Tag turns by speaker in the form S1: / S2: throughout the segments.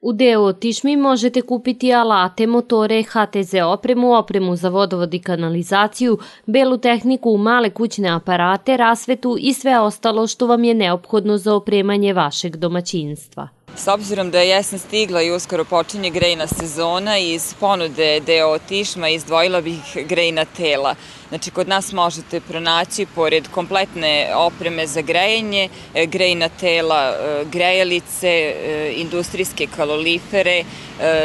S1: U deo Tišmi možete kupiti alate, motore, HTZ opremu, opremu za vodovod i kanalizaciju, belu tehniku, male kućne aparate, rasvetu i sve ostalo što vam je neophodno za opremanje vašeg domaćinstva.
S2: S obzirom da je jesen stigla i uskoro počinje grejna sezona, iz ponude deo Tišma izdvojila bih grejna tela. Znači, kod nas možete pronaći, pored kompletne opreme za grejanje, e, grejna tela, e, grejalice, e, industrijske kalolifere,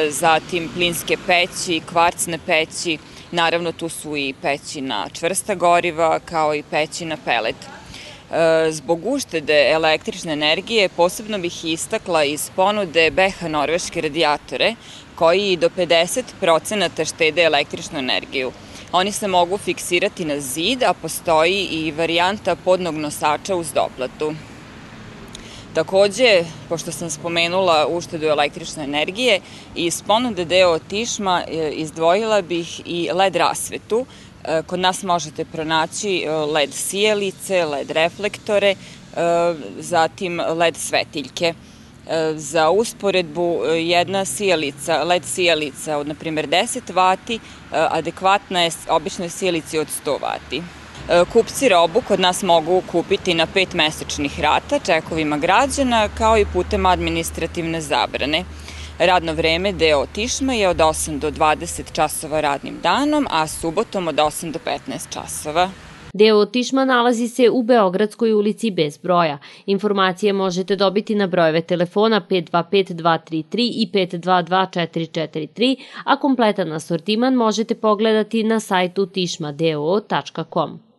S2: zatim plinske peći, kvarcne peći, naravno tu su i peći na čvrsta goriva, kao i peći na pelet. Zbog uštede električne energije posebno bih istakla iz ponude BH norveške radijatore koji do 50% štede električnu energiju. Oni se mogu fiksirati na zid, a postoji i varijanta podnog nosača uz doplatu. Takođe, pošto sam spomenula uštedu električne energije, iz ponude deo Tišma e, izdvojila bih i LED rasvetu. E, kod nas možete pronaći e, LED sijelice, LED reflektore, zatim LED svetiljke. Za usporedbu jedna sijalica, LED sijalica od, na primjer, 10 W adekvatna je običnoj sijalici od 100 W. Kupci robu kod nas mogu kupiti na pet mesečnih rata čekovima građana kao i putem administrativne zabrane. Radno vreme deo Tišma je od 8 do 20 časova radnim danom, a subotom od 8 do 15 časova.
S1: Deo Tišma nalazi se u Beogradskoj ulici bez broja. Informacije možete dobiti na brojeve telefona 525233 i 522443, a kompletan asortiman možete pogledati na sajtu tišmadeo.com.